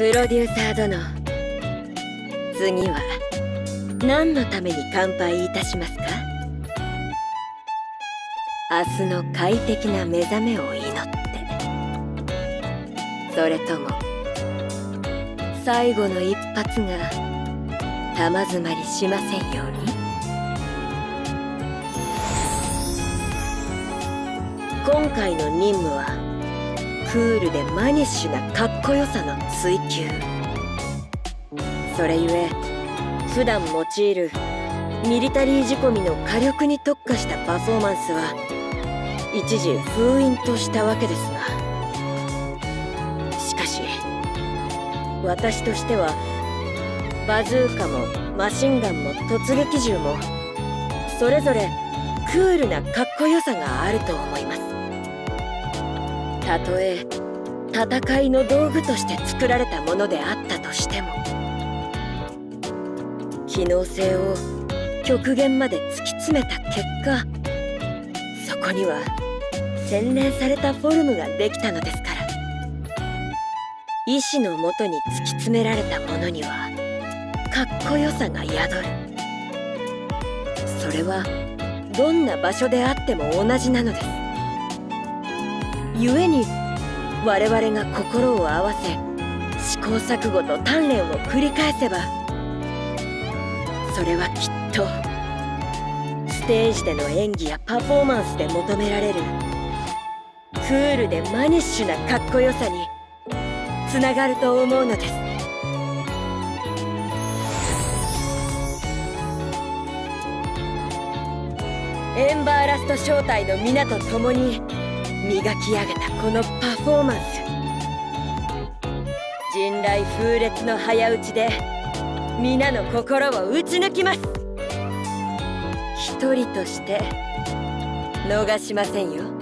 プロデューサー殿。次は何のために乾杯いたしますか？明日の快適な目覚めを祈って。それとも最後の一発が玉詰まりしませんように？今回の任務はクールでマニッシュなかっこよさの追求。それゆえ普段用いるミリタリー仕込みの火力に特化したパフォーマンスは一時封印としたわけですが。しかし私としてはバズーカもマシンガンも突撃銃もそれぞれクールなかっこよさがあると思います。たとえ戦いの道具として作られたものであったとしても機能性を極限まで突き詰めた結果そこには洗練されたフォルムができたのですから。意志のもとに突き詰められたものにはかっこよさが宿る。それはどんな場所であっても同じなのです。故に我々が心を合わせ試行錯誤と鍛錬を繰り返せばそれはきっとステージでの演技やパフォーマンスで求められるクールでマニッシュなかっこよさにつながると思うのです。エンバーラスト正体の皆と共に磨き上げたこのパフォーマンス。人雷風烈の早打ちで皆の心を打ち抜きます。一人として逃しませんよ。